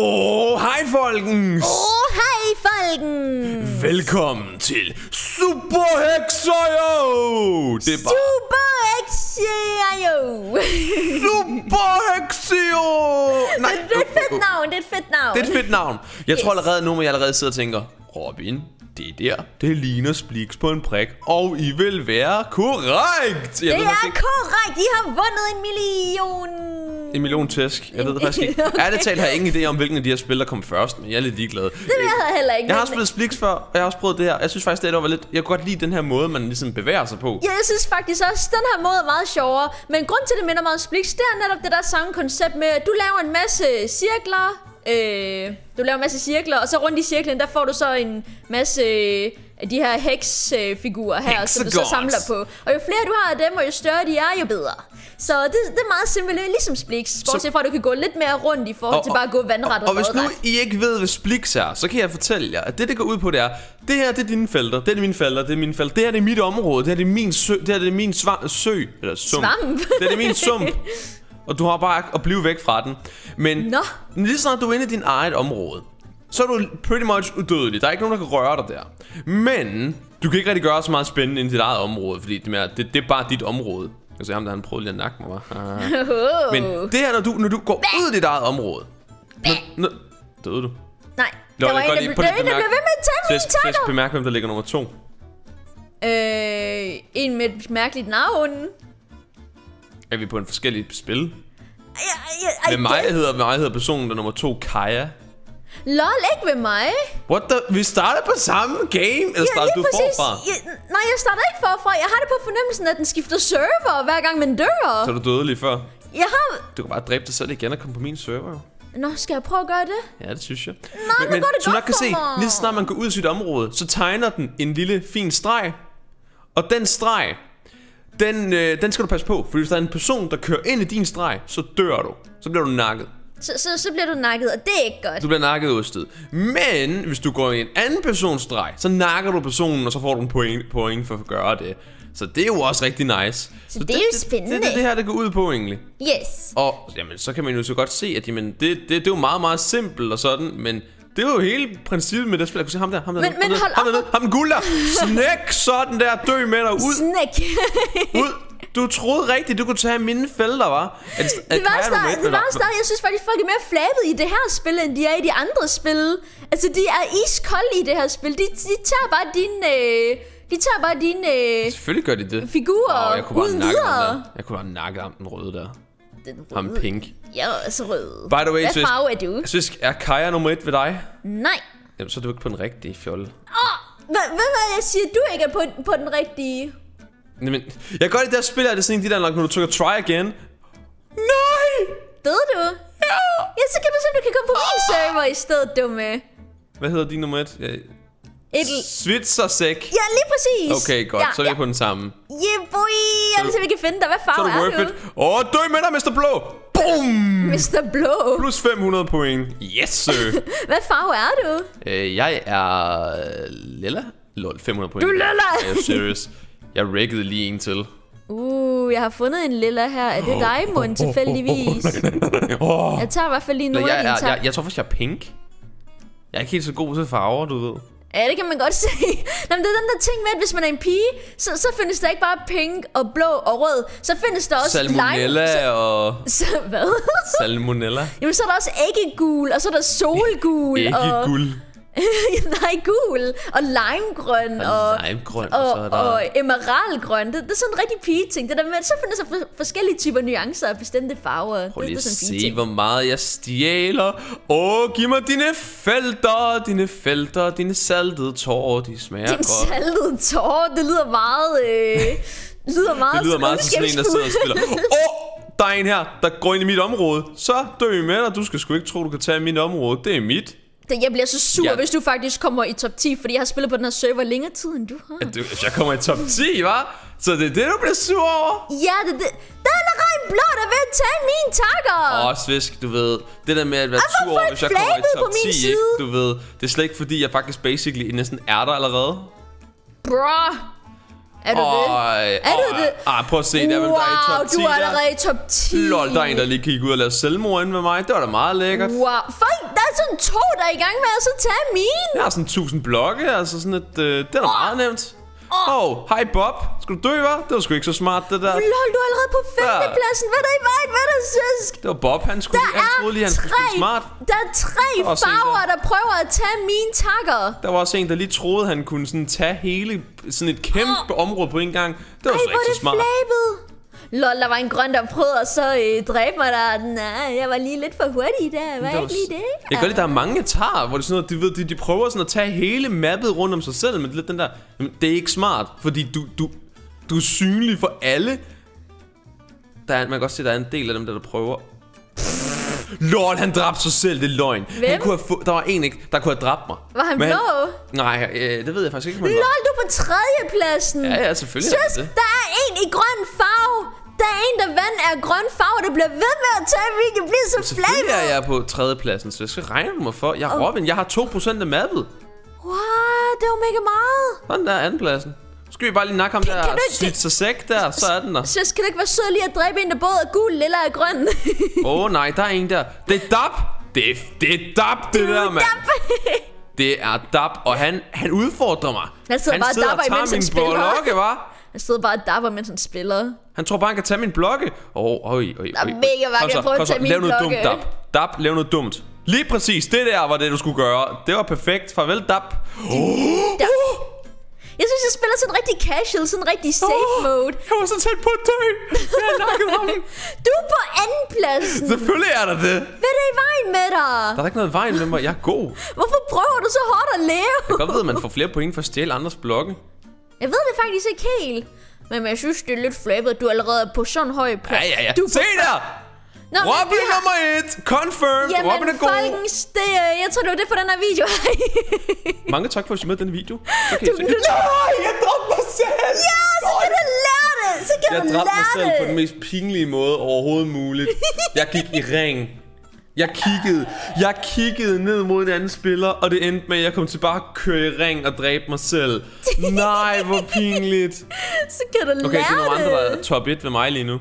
Åh, oh, hej folkens! Åh, oh, hej folken! Velkommen til Super Hexayo! Det er bare Super Exio! Super Hexayo! Nej, Det er et fedt navn, det er et fedt navn. det er et fedt navn. Jeg tror Yes. allerede nu, at jeg allerede sidder og tænker, Robin, det der, det ligner Splix på en prik, og I vil være korrekt! Jeg Det ved er ikke, korrekt, I har vundet en million! en million tæsk. Jeg ved det faktisk ikke. Okay. Ærligt talt har jeg ingen idé om, hvilken af de her spil, der kom først, men jeg er lidt ligeglad. Det ved jeg heller ikke. Jeg har men- spillet Splix før, og jeg har også prøvet det her. Jeg synes faktisk, det der var lidt... Jeg kunne godt lide den her måde, man ligesom bevæger sig på. Ja, jeg synes faktisk også, den her måde er meget sjovere. Men grund til, det minder meget om Splix, det er netop det der samme koncept med, at du laver en masse cirkler. Øh, du laver en masse cirkler, og så rundt i cirklen, der får du så en masse øh, af de her hex-figurer her, som du så Hexagons. samler på. Og jo flere du har af dem, og jo større de er, jo bedre. Så det, det er meget simpelt, ligesom Splix. Bortset fra, at du kan gå lidt mere rundt i forhold til bare at gå vandret og, og hvis nu. I ikke ved, hvad Splix er, så kan jeg fortælle jer, at det, det går ud på, det er, det her, det er dine felter, det er mine felter, det er mine felter, det her, det er mit område, det her, det er min sø, det her, det er min sva- sø, eller sump. Svamp. det her, det er min sump. Og du har bare at blive væk fra den. Men Nå. lige snart du er inde i din eget område, så er du pretty much udødelig. Der er ikke nogen, der kan røre dig der. Men du kan ikke rigtig gøre så meget spændende ind i dit eget område, fordi det, er, det, det er bare dit område. Jeg kan se ham, der han prøvede lige at nakke mig. Men det her, når du, når du går ud i dit eget område. Når, når, døde du? Nej, Nå, der var en, der, lige- der, der blev ved med at tage mine jeg skal takker. bemærke, hvem der ligger nummer to. Øh, en med et mærkeligt navn. Er vi på en forskellig spil? Ja, ja, Med mig hedder, mig hedder personen der nummer to Kaja. Lol, ikke ved mig. What the? Vi starter på samme game? Eller starter du forfra? Ja, nej, jeg starter ikke forfra. Jeg har det på fornemmelsen, at den skifter server, hver gang man dør. Så er du døde lige før. Jeg har... Du kan bare dræbe dig selv igen og komme på min server. Nå, skal jeg prøve at gøre det? Ja, det synes jeg. nu går det som godt nok kan se, mig. lige snart man går ud i sit område, så tegner den en lille fin streg. Og den streg, den, øh, den skal du passe på. For hvis der er en person, der kører ind i din streg, så dør du. Så bliver du nakket. Så, så, så bliver du nakket, og det er ikke godt. Du bliver nakket ostet. Men hvis du går i en anden persons streg, så nakker du personen, og så får du en point, point for at gøre det. Så det er jo også rigtig nice. Så, det er jo spændende. Det, det, det, det her, det går ud på egentlig. Yes. Og jamen, så kan man jo så godt se, at jamen, det, det, det er jo meget, meget simpelt og sådan, men det er jo hele princippet med det spil. Jeg kunne se ham der, ham der, Men- ham men der, hold ham der, ham den guld der. Snæk sådan der, dø med dig ud, Snack. ud. Du troede rigtigt, du kunne tage mine felter, var? Det, er Det var et, det var snart, jeg synes faktisk, folk er mere flabet i det her spil, end de er i de andre spil. Altså, de er iskolde i det her spil. De, de tager bare dine... Øh, de tager bare dine øh, Selvfølgelig gør de det. figurer Åh, jeg kunne bare uden ham videre. der. Jeg kunne bare nakke ham den røde der. Den Ham røde. pink. Jeg er også rød. By the way, Hvad Svisk, farve er du? jeg synes, er Kaja nummer et ved dig? Nej. Jamen, så er du ikke på den rigtige fjolle. Åh, hvad, hvad det, jeg siger? Du ikke er på, på den rigtige. Men, jeg kan godt lide det her spil, her, det er sådan de der, når du trykker try again. Nej! Døde du? Ja! Ja, så kan du se, du kan komme på min server i stedet, dumme. Hvad hedder din nummer et? Ja, Et... Svitsersæk. Ja, lige præcis. Okay, godt. Ja, så er vi ja. på den samme. Yeah, boy. Jeg vil se, vi kan finde dig. Hvad Så farve er er, du? Åh, oh, dø med dig, Mr. Blå! Boom! Mr. Blå. Plus 500 point. Yes, sir. Hvad farve er du? øh, jeg er... øh, Lilla? Lol, 500 point. Du er lilla! Jeg er serious. Jeg riggede lige en til. Uh, jeg har fundet en lilla her. Er det dig, Mund, tilfældigvis? Jeg tager i hvert fald lige nogle af jeg, dine jeg, jeg, jeg tror faktisk, jeg er pink. Jeg er ikke helt så god til farver, du ved. Ja, det kan man godt se. Nå, men det er den der ting med, at hvis man er en pige, så, så findes der ikke bare pink og blå og rød. Så findes der også Salmonella lime. Så, og... så, hvad? Salmonella. Jamen, så er der også æggegul, og så er der solgul. Ikke og. Nej, gul. Og limegrøn. Og, Og limegrøn, og, og, så er der... og emeraldgrøn. Det, det er sådan en rigtig pige-ting. Det der med, at så findes der for, forskellige typer nuancer af bestemte farver. Prøv det, lige det at er sådan en se, hvor meget jeg stjæler. Åh, giv mig dine felter, dine felter, dine saltede tårer, de smager Din godt. saltede tårer, det lyder meget... Øh, lyder meget Det lyder meget som sådan en, der sidder og spiller. Åh, der er en her, der går ind i mit område. Så dø med dig. Du skal sgu ikke tro, du kan tage mit område. Det er mit. Det- Jeg bliver så sur, Ja. hvis du faktisk kommer i top 10, fordi jeg har spillet på den her server længere tid, end du har. At du, jeg kommer i top 10, hva'? Så det er det, du bliver sur over? Ja, det, det, der er allerede en blå, der vil tage mine takker. Åh, Svisk, du ved, det der med at være sur over, er hvis jeg kommer i top på min 10, side? ikke? Du ved, det er slet ikke fordi, jeg faktisk basically næsten er der allerede. Bro. Er du det? Er du det? Ah, prøv at se, der er wow, der i top 10 du er der. allerede i top 10. Lol, der er en, der lige gik ud og lavede selvmord inde med mig. Det var da meget lækkert. Wow, folk, der er sådan to, der er i gang med at så tage mine. Jeg har sådan 1000 blokke, altså sådan et, øh, det er da meget nemt. Åh, oh, hej Bob. Skal du dø, hva'? Det var sgu ikke så smart, det der. Lol, du er allerede på femtepladsen. Hvad er der i vejen? Hvad er der, søsk? Det var Bob, han skulle Der lige, han troede lige, han skulle tre, spille smart. der er tre en, farver, der- der prøver at tage mine takker. Der var også en, der lige troede, han kunne sådan tage hele, sådan et kæmpe område på en gang. Det var Ej, så hvor er ikke det så smart. flabet. Lol, der var en grøn, der prøvede at så øh, dræbe mig der. Nej, jeg var lige lidt for hurtig der. Var jeg ikke lige det? Jeg kan godt lide, der er mange tager, hvor det sådan noget, de, ved, de, de prøver sådan at tage hele mappet rundt om sig selv, men det er lidt den der, jamen, det er ikke smart, fordi du, du, du er synlig for alle. Der er, man kan godt se, der er en del af dem, der, der prøver. Lord, han dræbte sig selv, det er løgn. Hvem? Han kunne have få, der var en, ikke, der kunne have dræbt mig. Var han Men blå? Nej, øh, det ved jeg faktisk ikke, han var. Lol, du er på tredjepladsen. Ja, ja, selvfølgelig Søs, der er en i grøn farve. Der er en, der vand er grøn farve. Det bliver ved med at tage mig. Det bliver så Selvfølgelig flabet. er jeg på tredjepladsen, så jeg skal regne mig for. Jeg er Robin, jeg har 2% af mappet. What? Det var mega meget. Sådan der er andenpladsen. Så skal vi bare lige nakke ham der kan du ikke- slidt sig sæk der, så er den der. Søs, kan du ikke være sød lige at dræbe en, der både er gul, lilla og grøn? Åh oh, nej, der er en der. Det er Dab. Det er, det er Dab, det der, mand. Det er Dab, og han, han udfordrer mig. Han sidder bare og sidder dabber, og tager han min blokke, hva'? Han sidder bare og dapper, mens han spiller. Han tror bare, han kan tage min blokke. Åh, oh, øj, øj, Der er mega mange, der prøver at tage min Lav noget blokke. dumt, Dab. Dab, lav noget dumt. Lige præcis, det der var det, du skulle gøre. Det var perfekt. Farvel, Dab. Der. Jeg synes, jeg spiller sådan rigtig casual, sådan rigtig safe Åh, mode. Jeg var så tæt på at dø. Jeg nakkede ham. Du er på anden pladsen. Selvfølgelig er der det. Hvad er der i vejen med dig? Der er ikke noget i vejen med mig. Jeg er god. Hvorfor prøver du så hårdt at leve? Jeg kan godt vide, at man får flere point for at stjæle andres blokke. Jeg ved det faktisk ikke helt. Men jeg synes, det er lidt flabet, at du allerede er på sådan en høj plads. Ja, ja, ja. Du. Se der! Nå, Robin har- nummer et! Confirmed! Jamen, Robin er god! folkens, det, øh, jeg tror, det var det for den her video. Mange tak for at se med i denne video. Så kan Du- se. du- Nej, jeg dræbte mig selv! ja, så kan du lære det. Så kan Jeg du dræbte mig lære selv på det. den mest pinlige måde overhovedet muligt. Jeg gik i ring. Jeg kiggede, jeg kiggede ned mod en anden spiller, og det endte med, at jeg kom til bare at køre i ring og dræbe mig selv. Nej, hvor pinligt. Så kan du Okay, det er lære nogle andre, der det. er top 1 ved mig lige nu. Øh,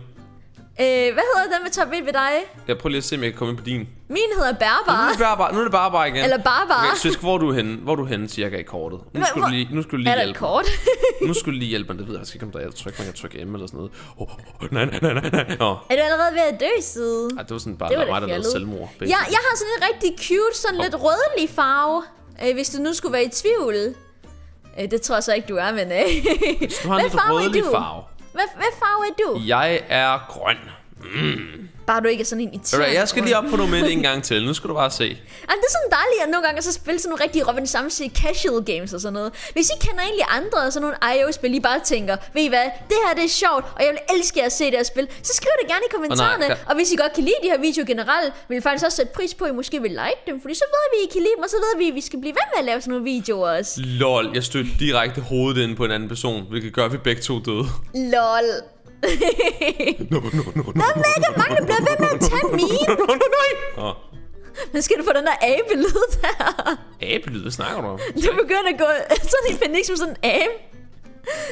hvad hedder den med top 1 ved dig? Jeg prøver lige at se, om jeg kan komme ind på din. Min hedder Nu er Bærbar. det bare, nu er det bare igen. Eller Barbar. Okay, Svisk, hvor er du henne? Hvor er du henne cirka i kortet? Nu skal du lige, nu skal du lige Er hjælpe mig. kort? Nu skal du lige hjælpe mig. Det ved jeg faktisk ikke, om der er tryk. Man kan trykke M eller sådan noget. Oh, oh, oh, nej, nej, nej, nej. Nå. er du allerede ved at dø, side? Ej, det var sådan bare Det var mig, der lavede selvmord. Ja, jeg har sådan en rigtig cute, sådan lidt rødlig farve. Øh, hvis du nu skulle være i tvivl. Øh, det tror jeg så ikke, du er, men... Øh. Du har en Hvad lidt er rødlig farve. Hvad, hvad farve er du? Jeg er grøn. Bare du ikke er sådan en irriterende. Jeg skal lige op på nummer 1 en gang til. Nu skal du bare se. Jamen, det er sådan dejligt at nogle gange så spille sådan nogle rigtig Robin Samsey casual games og sådan noget. Hvis I kender egentlig andre sådan nogle IO-spil, I bare tænker, ved I hvad, det her det er sjovt, og jeg vil elske at se det her spil, så skriv det gerne i kommentarerne. kan- og hvis I godt kan lide de her videoer generelt, vil jeg faktisk også sætte pris på, at I måske vil like dem, fordi så ved vi, at I kan lide dem, og så ved vi, at vi skal blive ved med at lave sådan nogle videoer også. Lol, jeg stødte direkte hovedet ind på en anden person, hvilket gør, at vi begge to døde. LOL. No, no, no, no. Der er mega mange, der bliver ved med at tage mine. No, no, nej! Åh, Men skal du få den der abe-lyd der? abelyd, hvad snakker du om? Du begynder at gå sådan i panik som sådan en abe.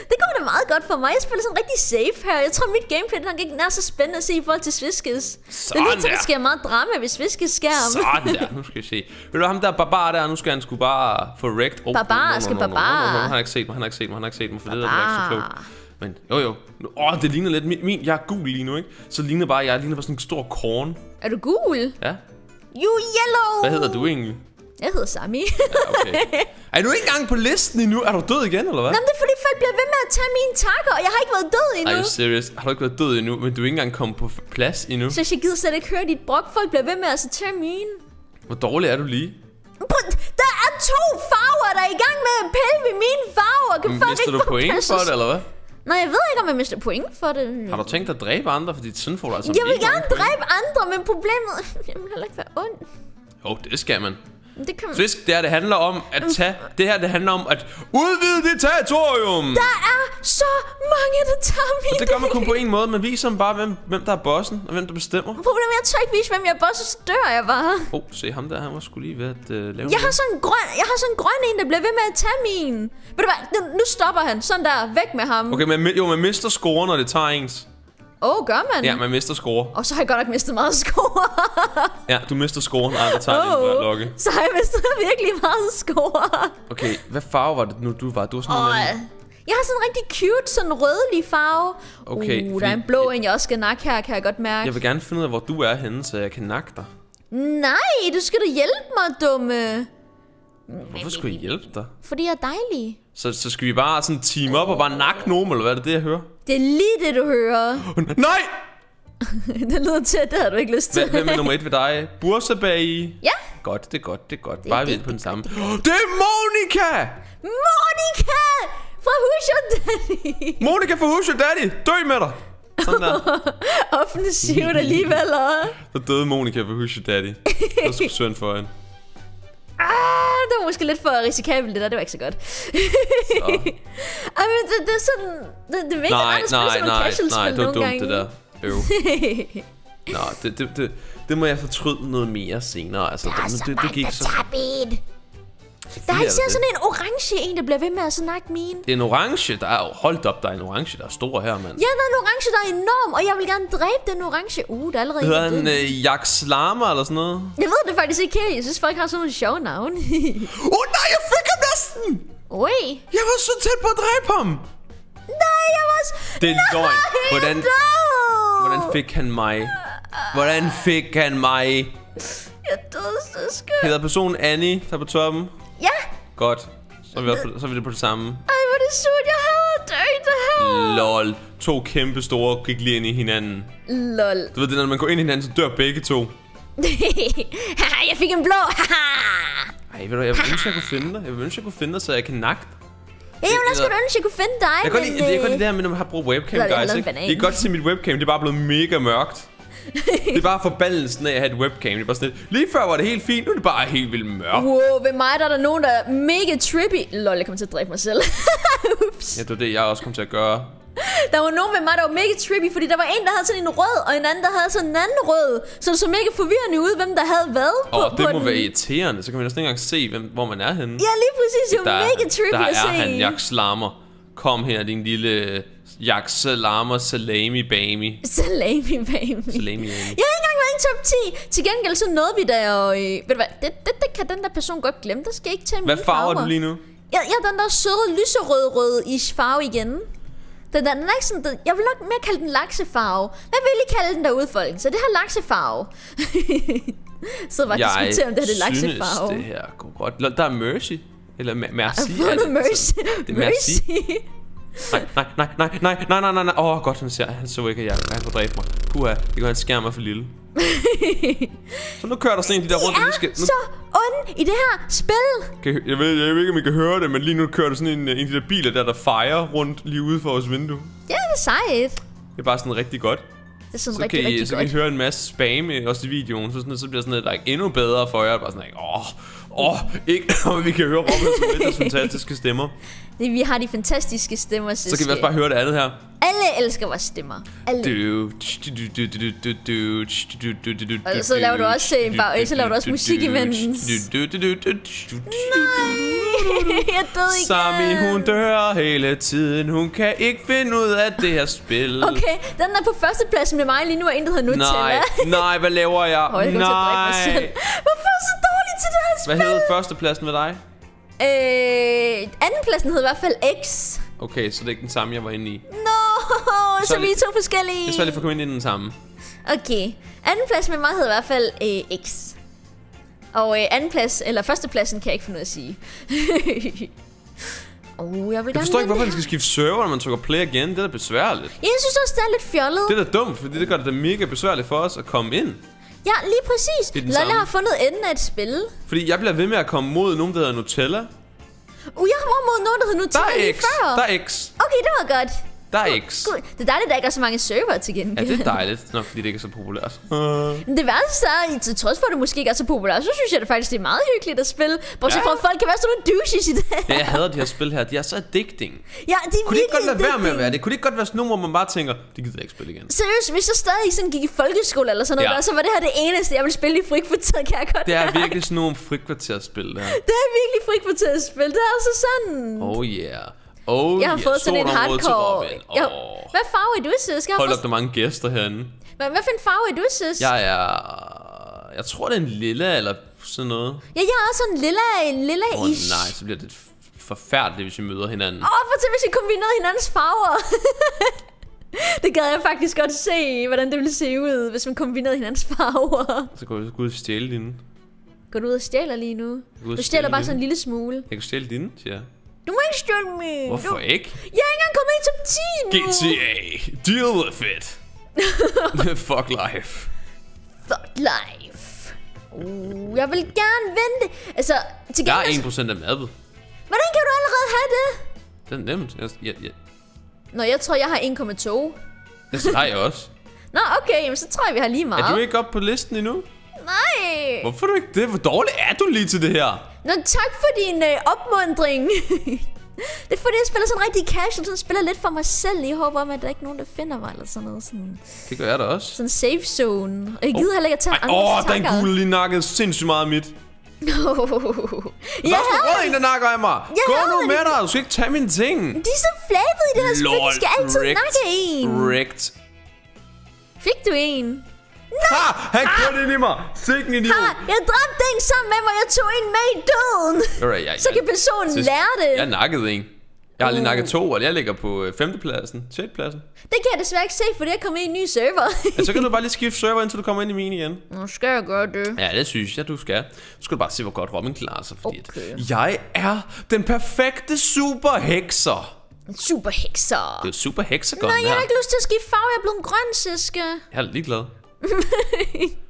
Det går da meget godt for mig. Jeg spiller sådan rigtig safe her. Jeg tror, mit gameplay den ikke er så spændende at se i forhold til Sviskes. Det er Sådan lige til, der. der sker meget drama ved Sviskes skærm. Sådan der, nu skal vi se. Ved du ham der barbar der, nu skal han sgu bare få wrecked. Oh, Barbar skal barbar. Han har ikke set mig, han har ikke set mig, han har ikke set mig, for det der det er ikke så klogt. Men jo jo, åh, det ligner lidt, min, min, jeg er gul lige nu, ikke? Så ligner bare, jeg ligner bare sådan en stor korn. Er du gul? Ja, You yellow! hvad hedder du egentlig? Jeg hedder Sami. Ja, okay. Er du ikke engang på listen endnu? Er du død igen, eller hvad? Men det er fordi, folk bliver ved med at tage mine takker, og jeg har ikke været død Are endnu. you serious? Har du ikke været død endnu, men du er ikke engang kommet på plads endnu? Så jeg gider slet ikke høre dit brok. Folk bliver ved med at tage mine. Hvor dårlig er du lige? Der er to farver, der er i gang med at pille ved mine farver. Kan folk Mister ikke du point for det, eller hvad? Nej, jeg ved ikke, om jeg mister point for det. Har du tænkt at dræbe andre, fordi sådan får du altså Jeg vil gerne dræbe andre, men problemet... Jeg vil heller ikke være ond. Jo, det skal man. Det kan Svisk, det her det handler om at tage... Det her det handler om at udvide dit territorium! Der er så mange, min Og det gør man kun på en måde. Man viser dem bare, hvem, hvem der er bossen, og hvem der bestemmer. Problemet er, at jeg tør ikke vise, hvem jeg er boss, så dør jeg bare. Åh, oh, se ham der, han var skulle lige ved at uh, lave Jeg har sådan en grøn, jeg har sådan en grøn en, der bliver ved med at tage min. Ved du hvad, nu, stopper han. Sådan der, væk med ham. Okay, men jo, man mister score, når det tager ens. Åh, oh, gør man? Ja, man mister score. Og så har jeg godt nok mistet meget score. Ja, du mister score, når andre tager oh. din lokke. så har jeg mistet virkelig meget score. Okay, hvad farve var det nu, du var? Du var sådan Åh, noget jeg har sådan en rigtig cute, sådan rødlig farve. Okay, uh, der er en blå en, jeg også skal nakke her, kan jeg godt mærke. Jeg vil gerne finde ud af, hvor du er henne, så jeg kan nakke dig. Nej, du skal da hjælpe mig, dumme. Hvorfor skulle jeg hjælpe dig? Fordi jeg er dejlig. Så, så skal vi bare sådan team op og bare nakke nogen, eller hvad er det, det jeg hører? Det er lige det, du hører. Nej! det lyder til, at det har du ikke lyst til. Hvem, er nummer et ved dig? Bursabag? Ja, Godt, det er godt, det er godt. Bare vi det- på den det- samme. det- Det er Monika! Monika fra Husher Daddy. Monika fra Hush Your Daddy! Dø med dig! Sådan der. Offensivt alligevel, og... Så døde Monika fra Hush Your Daddy. Det var sgu synd for hende. Ah, det var måske lidt for risikabelt, det der. Det var ikke så godt. Så. Ej, men det, det er sådan... Det, det er virkelig Nej, at nej, nej, nej, det var dumt det gange. der. Øv. Nå, det, det, det, det må jeg fortryde noget mere senere. Altså, Der er det, det, det mange, gik så... Der er især det. sådan en orange en, der bliver ved med at snakke min. En orange, der er holdt op, der er en orange, der er stor her, mand. Ja, der er en orange, der er enorm, og jeg vil gerne dræbe den orange. Uh, der er allerede hedder er død. øh, eller sådan noget. Jeg ved det faktisk ikke helt. Jeg synes, folk har sådan nogle sjove navne. Åh oh, nej, jeg fik ham næsten! Ui. Jeg var så tæt på at dræbe ham! Nej, jeg var... Det er løgn. Hvordan, hvordan fik han mig? Hvordan fik han mig? Jeg døde så skønt. Hedder personen Annie, der er på toppen? Ja. Godt. Så er vi, også på, så er vi på det samme. Ej, hvor er det surt. Jeg hader at dø i det her. Lol. To kæmpe store gik lige ind i hinanden. Lol. Du ved, det, når man går ind i hinanden, så dør begge to. Haha, jeg fik en blå. Haha. Ej, ved du, jeg vil ønske, jeg kunne finde dig. Jeg vil ønske, jeg kunne finde dig, så jeg kan nakke dig. Ja, jeg ville også godt ønske, at jeg kunne finde dig, Jeg kan men... lide, jeg kan godt lide øh, det her med, når man har brugt webcam, jeg guys. Ikke? I kan godt se mit webcam, det er bare blevet mega mørkt. Det er bare forbandelsen af at have et webcam. Det er bare sådan lidt, lige før var det helt fint, nu er det bare helt vildt mørkt. Wow, ved mig der er der nogen, der er mega trippy. Lol, jeg kommer til at dræbe mig selv. Ups. Ja, det var det, jeg også kom til at gøre. Der var nogen ved mig, der var mega trippy, fordi der var en, der havde sådan en rød, og en anden, der havde sådan en anden rød. Så det så mega forvirrende ud, hvem der havde hvad på, Og det på må den. være irriterende, så kan man næsten ikke engang se, hvem, hvor man er henne. Ja, lige præcis. Det var der, mega trippy der at se. er han, Jak Slammer. Kom her, din lille Jak Slammer Salami Bami. Salami, baby. Salami Amy. Jeg har ikke engang været i top 10. Til gengæld så nåede vi der, og... Øh, ved du hvad, det, det, det, kan den der person godt glemme. Der skal ikke tage Hvad mine farve farver. er du lige nu? Jeg, jeg er den der søde, lyserød rød i farve igen. Den, der, den er ikke sådan, den, jeg vil nok mere kalde den laksefarve. Hvad vil I kalde den derude, folk? Så det her laksefarve. så bare Jeg diskutere, om det her det er synes, laksefarve. det her kunne godt... Der er Mercy. Eller Merci. Jeg har er det. fundet Mercy. Det er Merci. Nej, nej, nej, nej, nej, nej, nej, nej, nej. Åh, oh, godt, han ser. Han så ikke, at jeg han får dræbt mig. Puha, det kan han skære mig for lille. så nu kører der sådan en, de der rundt, er vi skal... Nu så onde i det her spil. kan jeg, ved, jeg ved ikke, om I kan høre det, men lige nu kører der sådan en, en af de der biler der, der fejrer rundt lige ude for vores vindue. Ja, det er sejt. Det er bare sådan rigtig godt. Det er sådan Så rigtig, kan, I, rigtig så kan I høre en masse spam også i videoen, så, sådan, så bliver sådan noget, like, endnu bedre for jer. Bare sådan, like, åh, åh, ikke, og vi kan høre Robins Winters fantastiske stemmer. Vi har de fantastiske stemmer, Så kan vi også bare høre det andet her. Alle elsker vores stemmer. Alle. Du, så laver du også en bag, så laver du også musik imens. Nej, jeg døde igen. Sami, hun dør hele tiden. Hun kan ikke finde ud af det her spil. Okay, den er på første plads med mig lige nu, og intet har nu til. Nej, nej, hvad laver jeg? Nej. Hvorfor er så dårlig til det her spil? Hvad hedder førstepladsen med dig? Øh, andenpladsen hed i hvert fald X. Okay, så det er ikke den samme, jeg var inde i. Så, Så er vi er to forskellige. Det er svært lige for at komme ind i den samme. Okay, andenpladsen med mig hed i hvert fald øh, X. Og øh, andenplads, eller førstepladsen kan jeg ikke finde ud af at sige. oh, jeg vil Jeg forstår ikke, hvorfor vinde de skal skifte server, når man trykker play again. Det er da besværligt. Ja, jeg synes også, det er lidt fjollet. Det er da dumt, fordi det gør det da mega besværligt for os at komme ind. Ja, lige præcis. Er den Lolle samme. har fundet enden af et spil. Fordi jeg bliver ved med at komme mod nogen, der hedder Nutella. Uh, jeg har mod nogen, der hed Der Nutella er lige X. før. Der er X. Okay, det var godt. Der er. Gud, det er dejligt, at der ikke er så mange server til Ja, gengæld. det er dejligt, nok fordi det ikke er så populært. Men det værste er, at til trods for, at det måske ikke er så populært, så synes jeg det faktisk, det er meget hyggeligt at spille. Bortset Ja. fra, at folk kan være sådan nogle douches i det. Ja, jeg hader de her spil her. De er så addicting. Ja, det er Kunne de ikke godt lade være med at addicting. være det? Kunne de ikke godt være sådan nogle, hvor man bare tænker, det gider jeg ikke spille igen? Seriøst, hvis jeg stadig sådan gik i folkeskole eller sådan noget, Ja. der, så var det her det eneste, jeg ville spille i frikvarteret, kan jeg godt Det er mærke. virkelig sådan nogle frikvarterspil der. Det er virkelig frikvarterspil. Det er altså sådan. Oh yeah. Oh Jeg har fået sådan en hardcore... Robin. Jeg, hvad farve er du, har Hold op, der er mange gæster herinde. Hvad, hvad for en farve er du, Sis? Jeg er... Jeg tror, det er en lille eller sådan noget. Ja, jeg er også en lilla, en lilla Åh oh, ish. nej, så bliver det forfærdeligt, hvis vi møder hinanden. Åh, for til, hvis vi kombinerede hinandens farver. det gad jeg faktisk godt se, hvordan det ville se ud, hvis man kombinerede hinandens farver. Så går vi ud og stjæle dine. Går du ud og stjæler lige nu? Du stjæler stjæle bare sådan en lille smule. Jeg kan stjæle dine, siger jeg. Du må ikke stjæle mig. Hvorfor Du... ikke? Jeg er ikke engang kommet i top 10 nu. GTA. Deal with it. Fuck life. Fuck life. Uh, jeg vil gerne vente. Altså, til Jeg gengæld... er 1% af mappet. Hvordan kan du allerede have det? Det er nemt. Jeg, jeg, jeg, Nå, jeg tror, jeg har 1,2. det har jeg også. Nå, okay, jamen, så tror jeg, vi har lige meget. Er du ikke oppe på listen endnu? Nej. Hvorfor er du ikke det? Hvor dårlig er du lige til det her? Nå, tak for din øh, opmundring. det er fordi, jeg spiller sådan rigtig casual, sådan spiller lidt for mig selv, i håb om, at der ikke er nogen, der finder mig, eller sådan noget. Sådan, Det gør jeg da også. sådan safe zone. Og jeg gider heller ikke at tage andre åh, den gule lige nakkede sindssygt meget af mit. jeg Der er havde rød en, der nakker af mig. Jeg Gå nu med dig. Du skal ikke tage mine ting. De er så flabede i det her spil, de skal altid wrecked, nakke en. Wrecked. Fik du en? Ha! Han kørte ind i mig. Sikke en idiot. Ah, jeg dræbte en sammen med mig, jeg tog en med i døden. Alright, jeg, Så kan personen Sidst- lære det. Jeg nakkede en. Jeg har lige Uh. nakket to, og jeg ligger på øh, femtepladsen. Sjettepladsen. Det kan jeg desværre ikke se, fordi jeg kom i en ny server. Ja, så kan du bare lige skifte server, indtil du kommer ind i min igen. Nu skal jeg gøre det. Ja, det synes jeg, du skal. Så skal du bare se, hvor godt Robin klarer sig, fordi Okay. jeg er den perfekte superhekser. En super hekser. Det er jo super heksagon, Nej, det jeg har ikke lyst til at skifte farve. Jeg er blevet grøn, Siske. Jeg er ligeglad.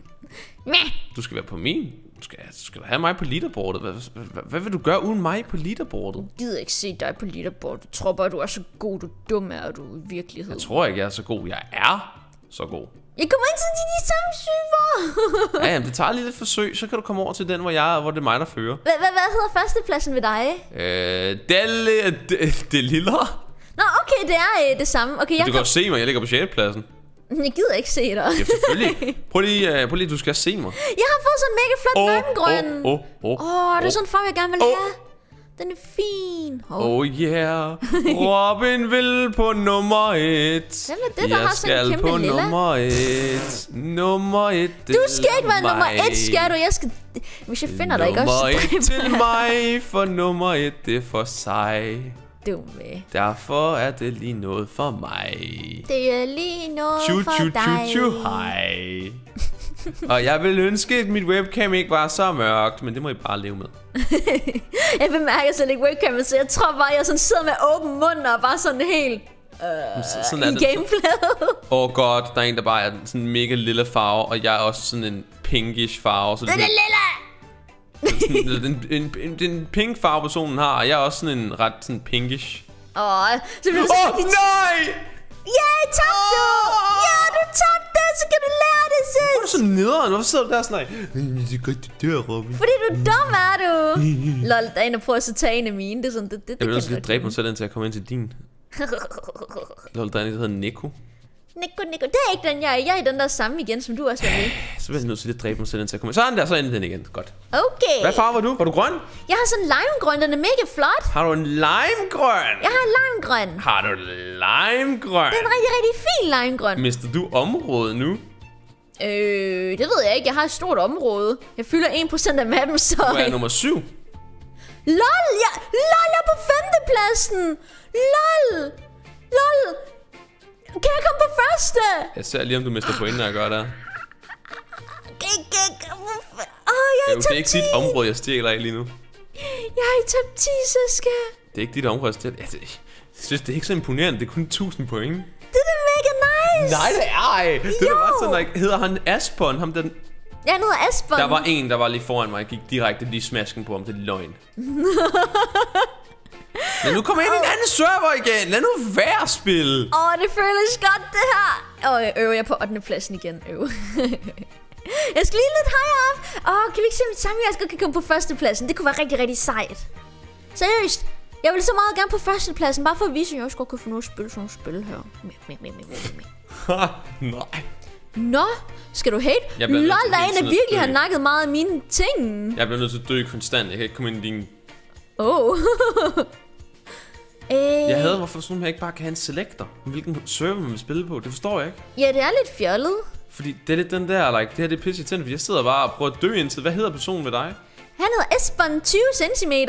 Du skal være på min. Du skal, du skal have mig på leaderboardet. Hvad, hvad, hvad, vil du gøre uden mig på leaderboardet? Jeg gider ikke se dig på leaderboard. Du tror bare, du er så god. Du dum er du i virkeligheden. Jeg tror ikke, jeg er så god. Jeg er så god. Jeg kommer ikke til de, samme server. Ja, jamen, det tager lige lidt forsøg, så kan du komme over til den, hvor jeg hvor det er mig, der fører. Hvad, hedder førstepladsen ved dig? Øh, det, er lille. Nå, okay, det er øh, det samme. Okay, jeg, Du kan jo se mig, jeg ligger på 6. pladsen. Jeg gider ikke se dig. Ja, selvfølgelig. Prøv lige, uh, prøv lige, du skal se mig. Jeg har fået sådan en mega flot nøgengrøn. åh, åh, åh. Åh, det er sådan en farve, jeg gerne vil Åh. have. Den er fin. Oh. Oh yeah, Robin vil på nummer et. Hvem er det, der jeg har sådan en kæmpe på lilla? nummer et. Nummer et Du skal ikke være mig. nummer et, skal du? Jeg skal... Hvis jeg finder dig ikke også, Nummer et til mig, for nummer et det er for sig. Dumme. Derfor er det lige noget for mig. Det er lige noget Chu, for dig. chu, chu, hej. Og jeg vil ønske, at mit webcam ikke var så mørkt, men det må I bare leve med. Jeg bemærker selv ikke webcamet, så jeg tror bare, jeg sådan sidder med åben mund og bare sådan helt Så- Sådan er i gameplayet. Åh oh god, der er en, der bare er sådan en mega lille farve, og jeg er også sådan en pinkish farve. Så det er lilla! Sådan, den, en, en, den pink farve personen har, og jeg er også sådan en ret sådan pinkish. Åh, så bliver du så oh, nej! Ja, tabte du! Ja, du tabte, så kan du lære det Hvorfor er du selv. så nederen? Hvorfor sidder du der sådan her? Det er godt, du dør, Robin. Fordi du er dum, er du. Lol, der er en, der prøver at tage en af mine. Det er sådan, det, det, det Jeg vil også lige dræbe mig selv, indtil jeg kommer ind til din. Lol, der er en, der hedder Nico. Nico, Nico, det er ikke den, jeg er. Jeg er i den der samme igen, som du også var med. Så bliver jeg nødt til at dræbe mig selv, indtil jeg kommer. Sådan der, så endte den igen. Godt. Okay. Hvad farve var du? Var du grøn? Jeg har sådan en limegrøn, den er mega flot. Har du en limegrøn? Jeg har en limegrøn. Har du limegrøn? Det er en rigtig, rigtig fin limegrøn. Mister du område nu? Øh, det ved jeg ikke. Jeg har et stort område. Jeg fylder 1% af mappen, så... Du er nummer syv. LOL! Jeg, LOL, jeg er på femtepladsen! LOL! LOL! Kan jeg komme første? Jeg ser lige, om du mister point, når jeg gør det. Kan- kan- kan- Åh, oh, jeg er Jo, i det er ikke 10! dit område, jeg stjæler af lige nu. Jeg er i top 10, Siska. Det er ikke dit område, jeg stjæler. Jeg jeg synes, det er ikke så imponerende. Det er kun 1000 point. Det er da mega nice! Nej, det er ej. Det er Jo. bare sådan, like, hedder han Aspon? Ham den, Jeg hedder Asbjørn. der var en, der var lige foran mig. Jeg gik direkte lige smasken på ham. Det er løgn. Lad nu komme ind i en anden server igen. Lad nu være spil. Åh, det føles godt, det her. Åh, jeg øver jeg på 8. pladsen igen. Øv. jeg skal lige lidt højere op. Åh, kan vi ikke se, om Samuel Asger kan komme på førstepladsen? Det kunne være rigtig, rigtig sejt. Seriøst. Jeg vil så meget gerne på førstepladsen, bare for at vise, at jeg også godt kan få noget at spille sådan nogle spil her. Nej. Nå, skal du hate? Jeg Lol, der er en, der virkelig har nakket meget af mine ting. Jeg bliver nødt til at dø konstant. Jeg kan ikke komme ind i din... Oh. øh, Jeg hader, hvorfor sådan her ikke bare kan have en selector. Hvilken server man vil spille på. Det forstår jeg ikke. Ja, det er lidt fjollet. Fordi det er lidt den der, like, det her det er pisse irriterende, fordi jeg sidder bare og prøver at dø indtil. Hvad hedder personen ved dig? Han hedder Esbon 20 cm. Ej,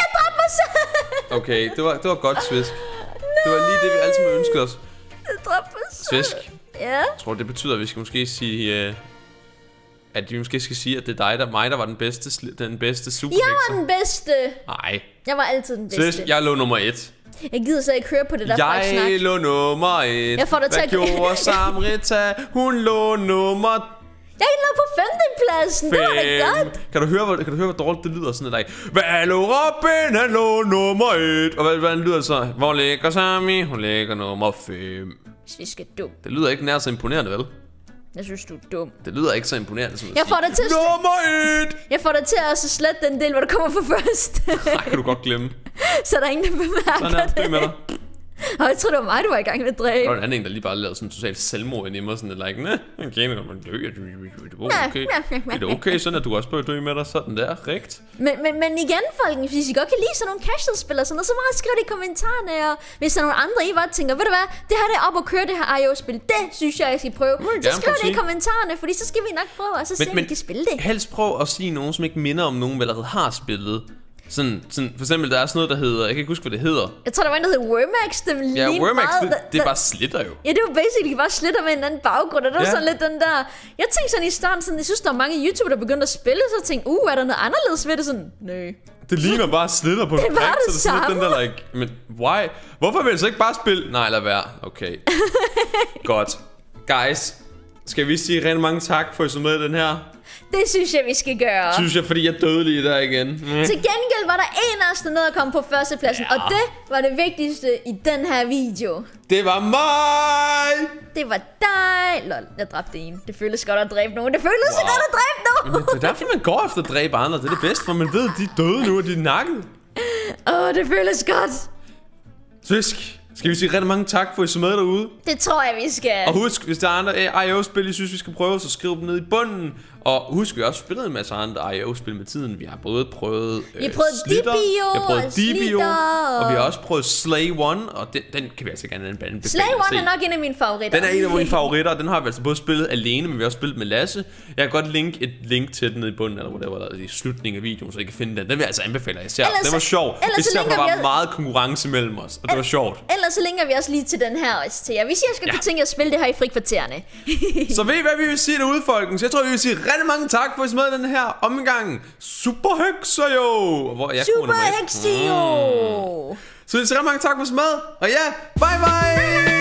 jeg dræbte mig selv. Okay, det var, det var godt, Svisk. Det var lige det, vi altid ønsket os. Jeg dræbte mig selv. Svisk. Ja. Jeg tror, det betyder, at vi skal måske sige... Uh, at vi måske skal sige, at det er dig, der, mig, der var den bedste, den bedste super Jeg var den bedste. Nej. Jeg var altid den bedste. Svisk, jeg lå nummer et. Jeg gider så ikke høre på det der fuck snak. Jeg lå nummer et. Jeg får dig til at- gjorde Samrita? Hun lå nummer Jeg er på femtepladsen. Det var da fem. godt. Kan du høre, hvor, kan du høre, hvor dårligt det lyder? Sådan like, hvad lå Robin? Han lå nummer et. Og hvad, hvordan lyder det så? Hvor ligger Sami? Hun ligger nummer fem. Vi skal dum. Det lyder ikke nær så imponerende, vel? Jeg synes, du er dum. Det lyder ikke så imponerende som Jeg får dig til at- Nummer et! Jeg får dig til at også slette den del, hvor du kommer for først. Nej, kan du godt glemme. så er der ingen, der bemærker Sådan her, det. med dig. Og jeg tror, det var mig, du var i gang med at Der var dræbe. en anden en, der lige bare lavede sådan totalt selvmord ind i mig. Sådan like, nej, kan ikke, man dø. Det er okay. Det er okay, sådan at du også at dø med dig. Sådan der, rigt. Men, men, men igen, folkens, hvis I godt kan lide sådan nogle casual-spil og sådan noget, så bare skriv det i kommentarerne. Og hvis der er nogle andre, I bare tænker, ved du hvad, det her det er op at køre det her IO-spil. Det synes jeg, I skal prøve. I Så skriv det i kommentarerne, fordi så skal vi nok prøve, og så se, om vi kan spille det. helst prøv at sige nogen, som ikke minder om nogen, vi allerede har spillet. Sådan, sådan, for eksempel, der er sådan noget, der hedder, jeg kan ikke huske, hvad det hedder. Jeg tror, der var en, der hed Wormax, der Ja, Wormax, meget, det, det er der- bare slitter jo. Ja, det var basically bare slitter med en anden baggrund, og det var Ja. sådan lidt den der... Jeg tænkte sådan i starten, sådan, jeg synes, der var mange YouTubere, der begyndte at spille, så jeg tænkte, uh, er der noget anderledes ved det? Sådan, nej. Det ligner bare slitter på en Det var prik, det så det er sådan den der, like, men why? Hvorfor vil jeg så ikke bare spille? Nej, lad være. Okay. Godt. Guys, skal vi sige rigtig mange tak for, at I så med den her? Det synes jeg, vi skal gøre. Synes jeg, fordi jeg døde lige der igen. Mm. Til gengæld var der en af os, der nåede at komme på førstepladsen, Ja. og det var det vigtigste i den her video. Det var mig! Det var dig. Lol, jeg dræbte en. Det føles godt at dræbe nogen. Det føles så Wow. godt at dræbe nogen. Men det er derfor, man går efter at dræbe andre. Det er det bedste, for man ved, at de er døde nu, og de er nakket. Åh, oh, det føles godt. Svisk, skal vi sige rigtig mange tak for, at I så med derude. Det tror jeg, vi skal. Og husk, hvis der er andre IO-spil, I synes, vi skal prøve, så skriv dem ned i bunden. Og husk, vi har også spillet en masse andre IO-spil med tiden. Vi har både prøvet øh, Vi har prøvet Slitter, Dibio vi har prøvet og Dibio, og vi har og- også prøvet Slay One, og den, den kan vi altså gerne anbefale. Slay. One er nok en af mine favoritter. Den er en af mine favoritter, og den har vi altså både spillet alene, men vi har også spillet med Lasse. Jeg kan godt linke et link til den nede i bunden, eller whatever, der er i slutningen af videoen, så I kan finde den. Den vil jeg altså anbefale jer især. Ellers Den var sjov. ellers Især for der var meget konkurrence mellem os, og det var sjovt. Ellers så linker vi også lige til den her også til jer. Hvis I også Ja. kunne tænke at spille det her i frikvartererne. Så ved I, hvad vi vil sige derude, folkens? Jeg tror, vi vil sige rigtig mange tak for, at I den her omgang. Super hekser jo! Hvor jeg Super Hexio! Så vi siger rigtig mange tak for at I med. Og ja, bye bye!